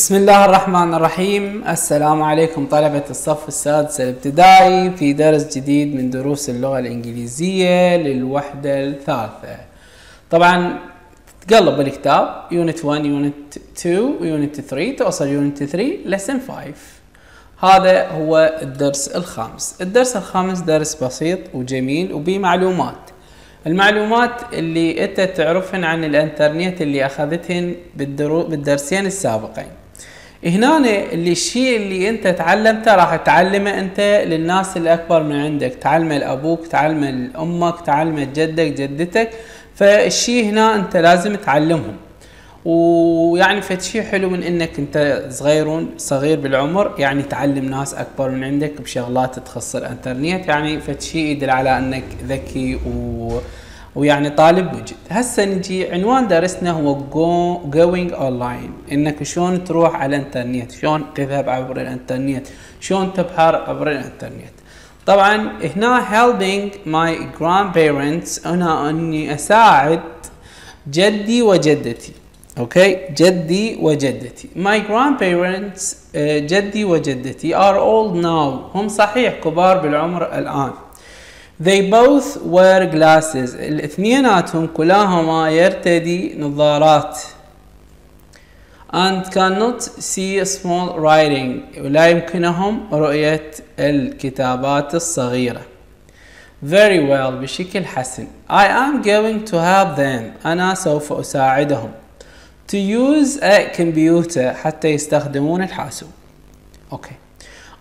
بسم الله الرحمن الرحيم السلام عليكم طلبة الصف السادس الابتدائي في درس جديد من دروس اللغة الإنجليزية للوحدة الثالثة طبعا تقلب الكتاب unit 1 unit 2 و unit 3 توصل unit 3 lesson 5 هذا هو الدرس الخامس الدرس الخامس درس بسيط وجميل وبه معلومات المعلومات اللي انت تعرفهن عن الانترنت اللي اخذتهن بالدرو بالدرسين السابقين هنا اللي الشيء اللي انت تعلمته راح تعلمه انت للناس الأكبر من عندك. تعلمه لأبوك تعلمه لأمك تعلمه لجدك جدتك. فالشيء هنا انت لازم تعلمهم. ويعني فد شيء حلو من انك انت صغيرون صغير بالعمر يعني تعلم ناس أكبر من عندك بشغلات تخص الإنترنت. يعني فد شيء يدل على انك ذكي و ويعني طالب مجد هسه نجي عنوان درسنا هو go, going online. إنك شلون تروح على الإنترنت؟ شلون تذهب عبر الإنترنت؟ شلون تبحر عبر الإنترنت؟ طبعا هنا helping my grandparents. هنا إني أساعد جدي وجدتي. أوكي؟ جدي وجدتي. My grandparents uh, جدي وجدتي are old now. هم صحيح كبار بالعمر الآن. They both wear glasses. الاثنيناتهم كلاهما يرتدي نظارات. And cannot see small writing. ولا يمكنهم رؤية الكتابات الصغيرة. Very well. بشكل حسن. I am going to help them. أنا سوف أساعدهم. To use a computer حتى يستخدمون الحاسوب. أوكي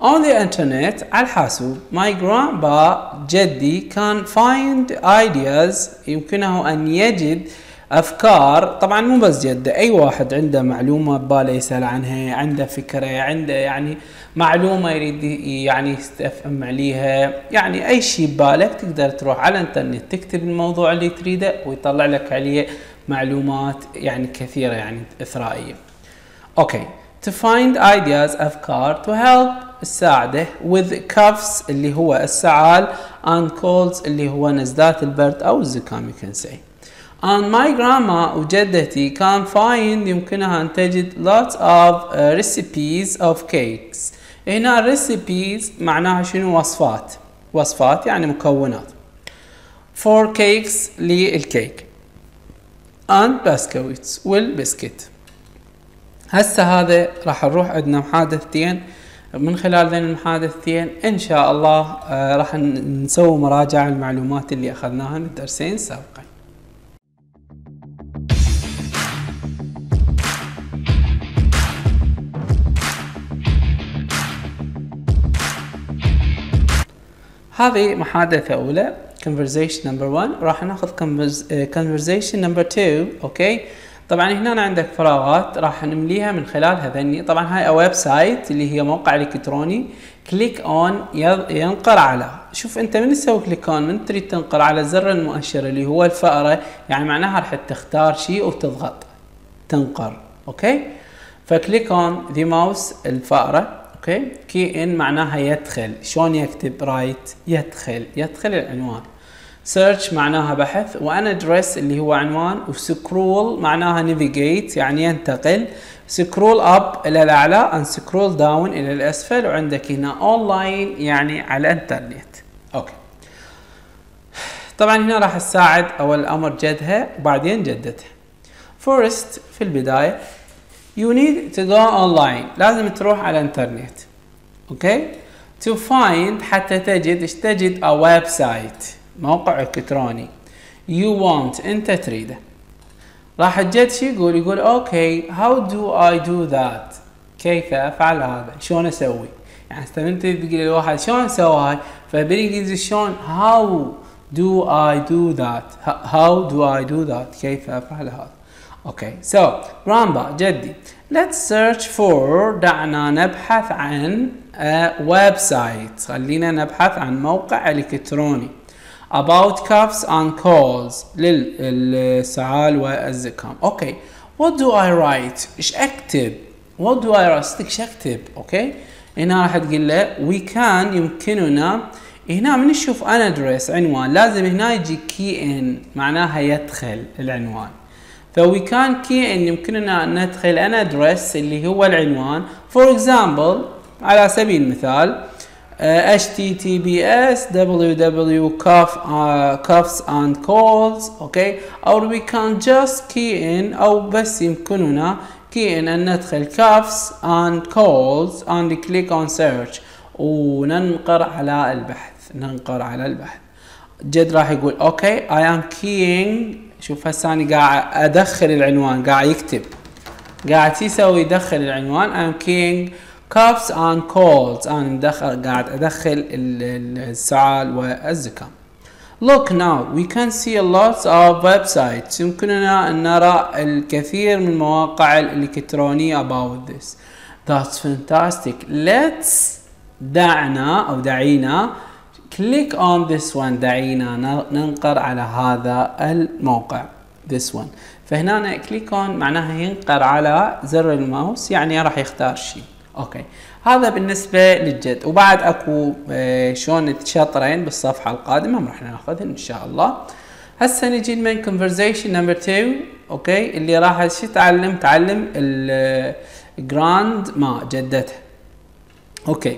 On the internet على الحاسوب my grandpa جدي can find ideas. يمكنه أن يجد أفكار. طبعا مو بس جدة أي واحد عنده معلومة بباله يسأل عنها عنده فكرة عنده يعني معلومة يريد يعني يستفهم عليها. يعني أي شيء ببالك تقدر تروح على الإنترنت تكتب الموضوع اللي تريده ويطلع لك عليه معلومات يعني كثيرة يعني إثرائية. أوكي. to find ideas أفكار to help تساعده with cuffs اللي هو السعال and colds اللي هو نزلات البرد أو الزكام you can say. And my grandma وجدتي can find يمكنها أن تجد lots of uh, recipes of cakes. هنا recipes معناها شنو وصفات وصفات يعني مكونات for cakes للكيك and biscuits والبسكت هسه هذا راح نروح عندنا محادثتين من خلال ذين المحادثتين إن شاء الله آه راح نسوي مراجعة المعلومات اللي أخذناها من الدرسين السابقين هذه محادثة أولى conversation number 1 راح ناخذ conversation number 2 okay طبعا هنا عندك فراغات راح نمليها من خلال هذني. طبعا هاي website اللي هي موقع إلكتروني. click on ينقر على. شوف أنت من تسوي click on من تريد تنقر على زر المؤشر اللي هو الفأرة؟ يعني معناها راح تختار شيء وتضغط. تنقر. okay؟ ف click on the mouse الفأرة. okay؟ key in معناها يدخل. شلون يكتب؟ write يدخل. يدخل العنوان. search معناها بحث و an address اللي هو عنوان و scroll معناها navigate يعني ينتقل. scroll up إلى الأعلى and scroll down إلى الأسفل وعندك هنا اونلاين يعني على الإنترنت. okay. طبعا هنا راح تساعد أول أمر جدها وبعدين جدتها. first في البداية you need to go online. لازم تروح على الإنترنت. okay؟ To find حتى تجد إيش تجد؟ A website. موقع الكتروني you want. انت تريده. راح تجد شي يقول؟ يقول okay how do I do that? كيف أفعل هذا؟ شلون أسوي؟ يعني أنت تقول لواحد شلون أسوي؟ هاي فبالانجليزي شلون؟ How do I do that? How do I do that? كيف أفعل هذا؟ okay so grandpa جدي. Let's search for دعنا نبحث عن website خلينا نبحث عن موقع إلكتروني. About coughs and colds للسعال والزكام. okay what do I write? إيش أكتب؟ What do I write? إيش أكتب؟ okay هنا راح تقول له we can يمكننا. هنا من نشوف an address عنوان. لازم هنا يجي key in معناها يدخل العنوان. ف we can key in يمكننا ان ندخل an address اللي هو العنوان. for example على سبيل المثال https www cuff, uh, cuffs and calls okay or we can just key in أو بس يمكننا key in أن ندخل cuffs and calls and click on search. وننقر على البحث ننقر على البحث. جد راح يقول أوكي I am keying. شوف هسه أنا قاعد أدخل العنوان قاعد يكتب. قاعد يسوي يدخل العنوان I am keying cuffs and calls أنا مدخل قاعد أدخل السعال والزكام Look now we can see a lot of websites. يمكننا أن نرى الكثير من المواقع الإلكترونية about this. That's fantastic. Let's دعنا أو دعينا. Click on this one. دعينا. ننقر على هذا الموقع. This one. فهنا click on معناها ينقر على زر الماوس يعني راح يختار شيء. okay. هذا بالنسبة للجد. وبعد أكو آه، شلون شطرين بالصفحة القادمة راح ناخذهن إن شاء الله. هسه نجي من conversation number 2 okay. اللي راح شو تعلم؟ تعلم ال grandma جدتها okay.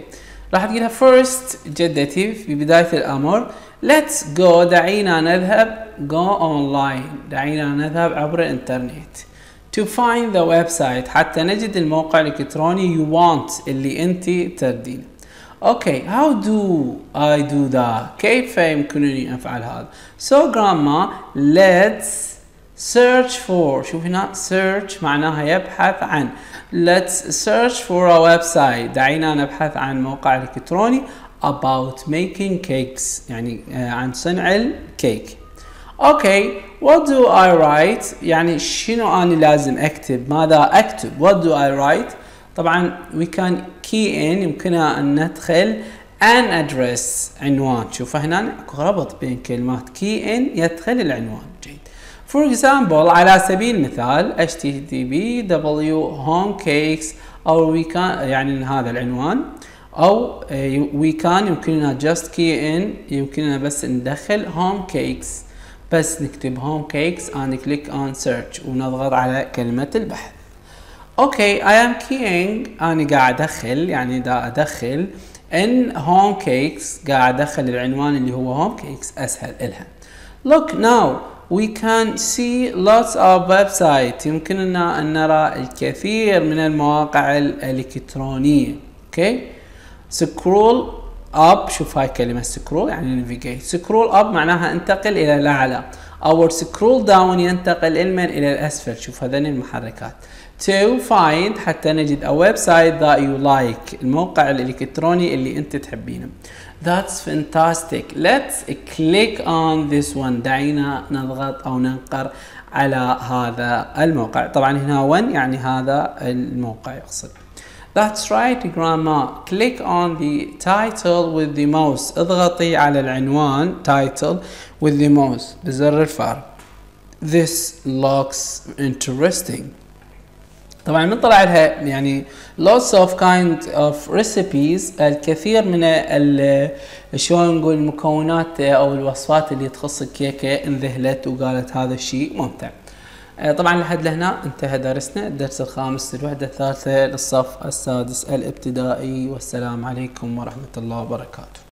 راح تقولها first جدتي في بداية الأمر. Let's go. دعينا نذهب. go online. دعينا نذهب عبر الإنترنت. To find the website حتى نجد الموقع الإلكتروني you want اللي أنت تردينه أوكي how do I do that? كيف يمكنني أفعل هذا؟ So grandma let's search for شوف هنا search معناها يبحث عن. Let's search for a website. دعينا نبحث عن موقع إلكتروني about making cakes يعني عن صنع الكيك أوكي what do I write? يعني شنو أنا لازم أكتب؟ ماذا أكتب؟ What do I write? طبعا we can key in يمكننا أن ندخل an address عنوان. شوف هنا أكو ربط بين كلمات. Key in يدخل العنوان. جيد. For example على سبيل المثال http w home cakes أو we can يعني هذا العنوان. أو we can يمكننا just key in يمكننا بس ندخل home cakes. بس نكتب home cakes and click on search ونضغط على كلمة البحث. okay I am keying أنا قاعد أدخل يعني دا أدخل. in home cakes قاعد أدخل العنوان اللي هو home cakes أسهل إلها. Look now we can see lots of websites. يمكننا ان نرى الكثير من المواقع الإلكترونية. okay okay. scroll up شوف هاي كلمة scroll يعني navigate scroll up معناها انتقل إلى الأعلى or scroll down ينتقل علما إلى الأسفل شوف هذين المحركات to find حتى نجد a website that you like الموقع الإلكتروني اللي أنت تحبينه That's fantastic. Let's click on this one. دعينا نضغط أو ننقر على هذا الموقع. طبعا هنا 1 يعني هذا الموقع يقصد. That's right grandma. Click on the title with the mouse. اضغطي على العنوان title with the mouse بزر الفار. This looks interesting. طبعا من طلع لها يعني lots of kind of recipes الكثير من ال شلون نقول المكونات أو الوصفات اللي تخص الكيكة انذهلت وقالت هذا الشيء ممتع. آه، طبعا لحد لهنا انتهى درسنا الدرس الخامس للوحدة الثالثة للصف السادس الابتدائي. والسلام عليكم ورحمة الله وبركاته.